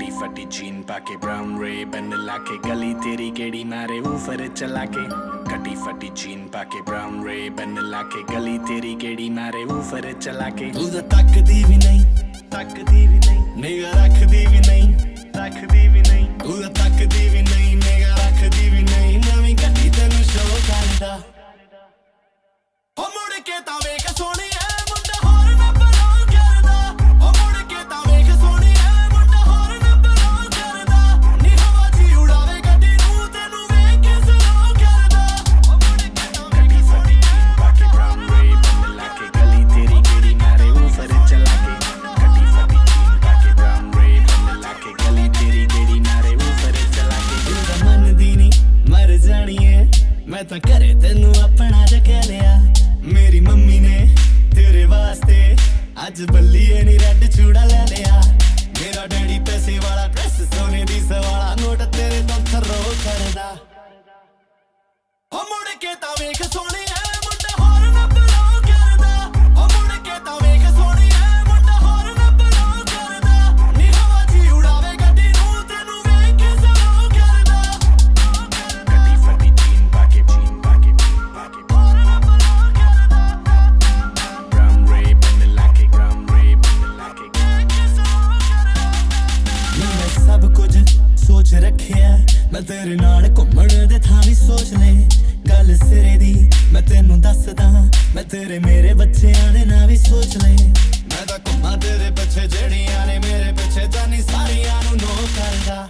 ਕਟੀ ਫਟੀ ਜੀਨ ਪਾ ਕੇ ਬ੍ਰਾਊਨ ਰੇ ਬਨ ਲਾ ਕੇ ਗਲੀ ਤੇਰੀ ਕਿਹੜੀ ਮਾਰੇ ਉਫਰ ਚਲਾ ਕੇ ਕਟੀ ਫਟੀ ਜੀਨ ਪਾ ਕੇ ਬ੍ਰਾਊਨ ਰੇ ਬਨ ਲਾ ਕੇ ਗਲੀ ਤੇਰੀ ਕਿਹੜੀ ਮਾਰੇ ਉਫਰ ਚਲਾ ਕੇ ਤੂੰ ਤਾਂ ਤੱਕਦੀ ਵੀ ਨਹੀਂ ਤੱਕਦੀ ਵੀ ਮਰ ਮੈਂ ਤਾਂ ਘਰੇ ਤੈਨੂੰ ਆਪਣਾ ਜਗ੍ਹਾ ਲਿਆ। ਮੇਰੀ ਮੰਮੀ ਨੇ ਤੇਰੇ ਵਾਸਤੇ ਅੱਜ ਬੱਲੀਏ ਨੀ ਰੈੱਡ ਚੂੜਾ ਲੈ ਲਿਆ। ਮੇਰਾ ਡੈਡੀ ਪੈਸੇ ਵਾਲਾ ਡਰੈਸ ਸੋਨੇ ਦੀ ਸਵਾਲਾ ਨੋਟ ਤੇਰੇ ਤੋਂ ਥਰੋ ਕਰਦਾ। ਹੋ ਮੁੜ ਕੇ ਤਾਂ ਵੇਖ ਸੋਹਣੀਏ ਸੋਚ ਰੱਖਿਆ। ਮੈਂ ਤੇਰੇ ਨਾਲ ਘੁੰਮਣ ਦੇ ਥਾਂ ਵੀ ਸੋਚ ਲੈ ਗੱਲ ਸਿਰੇ ਦੀ ਮੈਂ ਤੈਨੂੰ ਦੱਸਦਾ। ਮੈਂ ਤੇਰੇ ਮੇਰੇ ਬੱਚਿਆਂ ਦੇ ਨਾਂ ਵੀ ਸੋਚ ਲੈ ਮੈਂ ਤਾਂ ਘੁੰਮਾਂ ਤੇਰੇ ਪਿੱਛੇ, ਜਿਹੜੀਆਂ ਨੇ ਮੇਰੇ ਪਿੱਛੇ ਜਾਨੀ ਸਾਰੀਆਂ ਨੂੰ ਨੋ ਕਰਦਾ।